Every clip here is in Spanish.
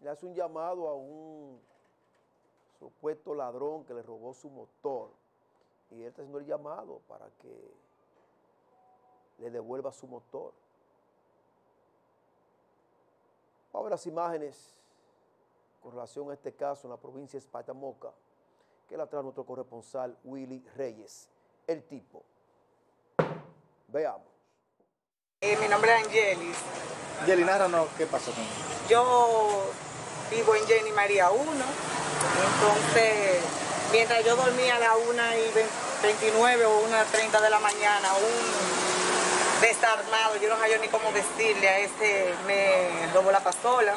le hace un llamado a un supuesto ladrón que le robó su motor y él está haciendo el llamado para que le devuelva su motor. Vamos a ver las imágenes con relación a este caso en la provincia de Espatamoca, que la trae nuestro corresponsal Willy Reyes, el tipo. Veamos. Eh, mi nombre es Angelis. Yeli, no, ¿qué pasó con Yo vivo en Jenny María 1, entonces mientras yo dormía a la 1 y 29 o 1.30 de la mañana, un desarmado, yo no sabía ni cómo decirle a ese, me robó la pastola.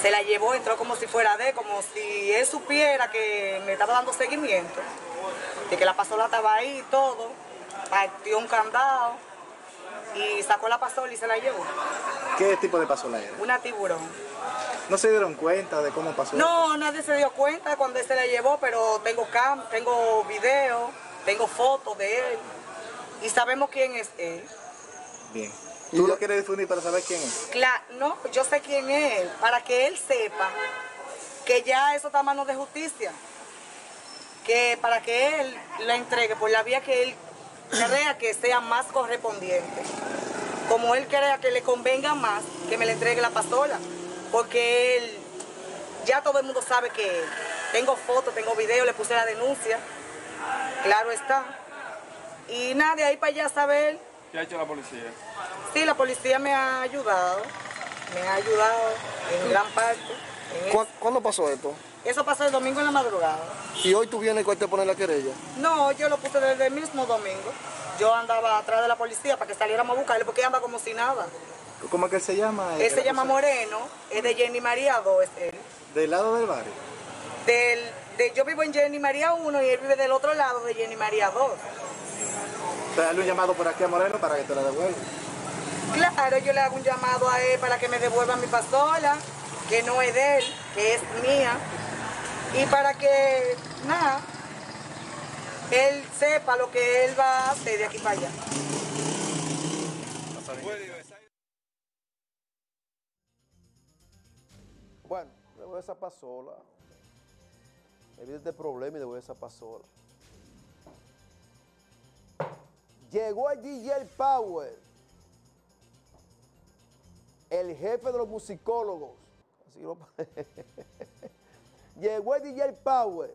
Se la llevó, entró como si fuera de, como si él supiera que me estaba dando seguimiento, de que la pastola estaba ahí y todo, partió un candado y sacó la pasola y se la llevó. ¿Qué tipo de pasola era? Una tiburón. ¿No se dieron cuenta de cómo pasó? No, nadie se dio cuenta cuando él se la llevó, pero tengo cam, tengo video, tengo fotos de él y sabemos quién es él. Bien. ¿Tú lo quieres difundir para saber quién es? Claro, no, yo sé quién es él, para que él sepa que ya eso está a manos de justicia. Que para que él la entregue por la vía que él crea que sea más correspondiente. Como él crea que le convenga más que me le entregue la pastola. Porque él, ya todo el mundo sabe que tengo fotos, tengo videos, le puse la denuncia. Claro está. Y nadie ahí para allá saber. ¿Qué ha hecho la policía? Sí, la policía me ha ayudado. Me ha ayudado en gran parte. ¿Cuándo pasó esto? Eso pasó el domingo en la madrugada. ¿Y hoy tú vienes y te poner la querella? No, yo lo puse desde el mismo domingo. Yo andaba atrás de la policía para que saliéramos a buscarle porque anda como si nada. ¿Cómo es que él se llama? Él se llama Moreno, es de Jenny María 2, es él. ¿Del lado del barrio? Del, de, yo vivo en Jenny María 1 y él vive del otro lado de Jenny María 2. ¿Te darle un llamado por aquí a Moreno para que te la devuelva? Claro, yo le hago un llamado a él para que me devuelva mi pasola, que no es de él, que es mía. Y para que, nada, él sepa lo que él va a hacer de aquí para allá. Bueno, le voy a esa pasola. Evita este problema y le voy a esa pasola. Llegó el DJ Power, el jefe de los musicólogos. Así lo Llegó el DJ Power